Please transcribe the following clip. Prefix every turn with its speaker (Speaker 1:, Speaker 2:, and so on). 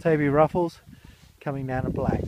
Speaker 1: Toby Ruffles coming down to black.